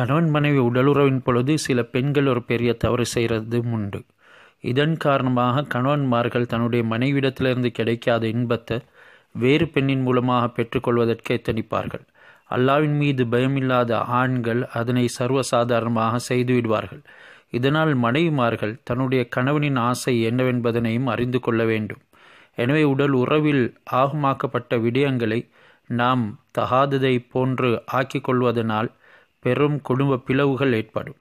கணவன் மனைவி உடலுறவின் பொழுது சில பெண்கள் ஒரு பெரிய தவறு செய்கிறதும் உண்டு. இதன் காரணமாக கணவன்மார்கள் தன்னுடைய மனைவிடத்திலிருந்து கிடைக்காத இன்பத்தை வேறு பெண்ணின் மூலமாக பெற்றுக்கொள்வதற்கு எத்தனிப்பார்கள். அல்லாவின் மீது பயமில்லாத ஆண்கள் அதனை சர்வசாதாரணமாக செய்துவிடுவார்கள் இதனால் மனைவிமார்கள் தன்னுடைய கணவனின் ஆசை என்னவென்பதனையும் அறிந்து கொள்ள வேண்டும். எனவே உடல் உறவில் ஆகமாக்கப்பட்ட விடயங்களை நாம் தகாததை போன்று ஆக்கிக் கொள்வதனால் பெரும் குடும்ப பிளவுகள் ஏற்படும்.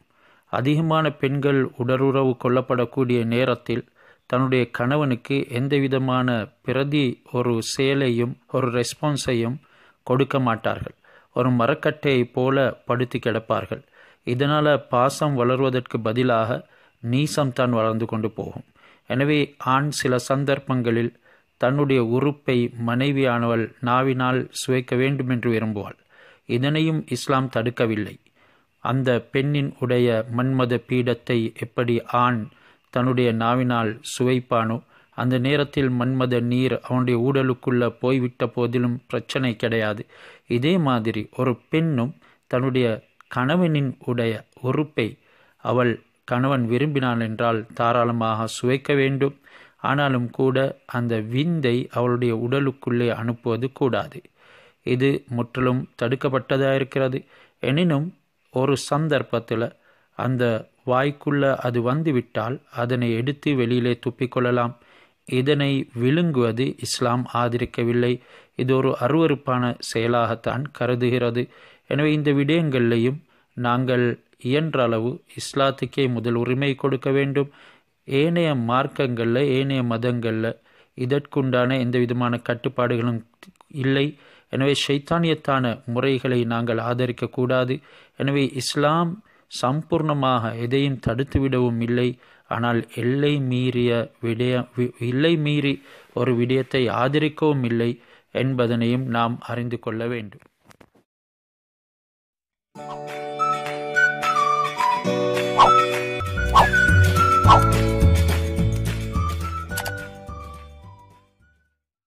அதிகமான பெண்கள் உடலுறவு கொள்ளப்படக்கூடிய நேரத்தில் தன்னுடைய கணவனுக்கு எந்தவிதமான பிரதி ஒரு செயலையும் ஒரு ரெஸ்பான்ஸையும் கொடுக்க மாட்டார்கள். ஒரு மரக்கட்டையை போல படுத்து கிடப்பார்கள். இதனால் பாசம் வளர்வதற்கு பதிலாக நீசம்தான் வளர்ந்து கொண்டு போகும். எனவே ஆண் சில சந்தர்ப்பங்களில் தன்னுடைய உறுப்பை மனைவியானவள் நாவினால் சுவைக்க வேண்டும் என்று விரும்புவாள். இதனையும் இஸ்லாம் தடுக்கவில்லை. அந்த பெண்ணின் உடைய மன்மத பீடத்தை எப்படி ஆண் தன்னுடைய நாவினால் சுவைப்பானோ அந்த நேரத்தில் மன்மத நீர் அவனுடைய ஊடலுக்குள்ளே போய்விட்ட போதிலும் பிரச்சனை கிடையாது. இதே மாதிரி ஒரு பெண்ணும் தன்னுடைய கணவனின் உடைய உறுப்பை அவள் கணவன் விரும்பினான் என்றால் தாராளமாக சுவைக்க வேண்டும். ஆனாலும் கூட அந்த விந்தை அவளுடைய உடலுக்குள்ளே அனுப்புவது கூடாது. இது முற்றிலும் தடுக்கப்பட்டதாக இருக்கிறது எனினும் ஒரு சந்தர்ப்பத்தில் அந்த வாய்க்குள்ள அது வந்துவிட்டால் அதனை எடுத்து வெளியிலே துப்பிக்கொள்ளலாம். இதனை விழுங்குவது இஸ்லாம் ஆதரிக்கவில்லை. இது ஒரு அருவறுப்பான செயலாகத்தான் கருதுகிறது. எனவே இந்த விடயங்கள்லையும் நாங்கள் இயன்ற அளவு இஸ்லாத்துக்கே முதல் உரிமை கொடுக்க வேண்டும். ஏனைய மார்க்கங்களில் ஏனைய மதங்களில் இதற்குண்டான எந்த விதமான கட்டுப்பாடுகளும் இல்லை. எனவே ஷைத்தானியத்தான முறைகளை நாங்கள் ஆதரிக்கக்கூடாது. எனவே இஸ்லாம் சம்பூர்ணமாக எதையும் தடுத்துவிடவும் இல்லை. ஆனால் எல்லை மீறிய விடய எல்லை மீறி ஒரு விடயத்தை ஆதரிக்கவும் இல்லை என்பதனையும் நாம் அறிந்து கொள்ள வேண்டும்.